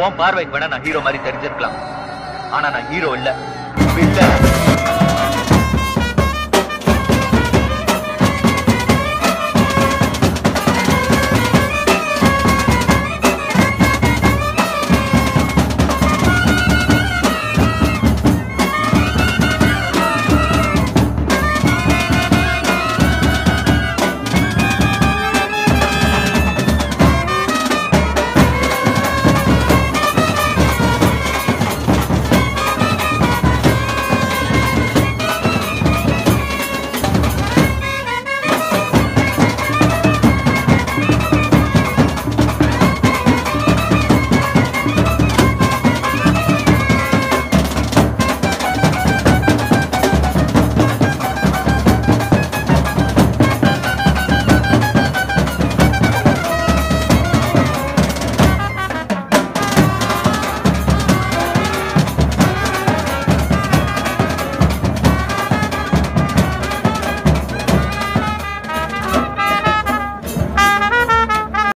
உன் பார்வைக்கு வேணா நான் ஹீரோ மாதிரி தெரிஞ்சிருக்கலாம். ஆனா நான் ஹீரோ இல்ல. வில்லன்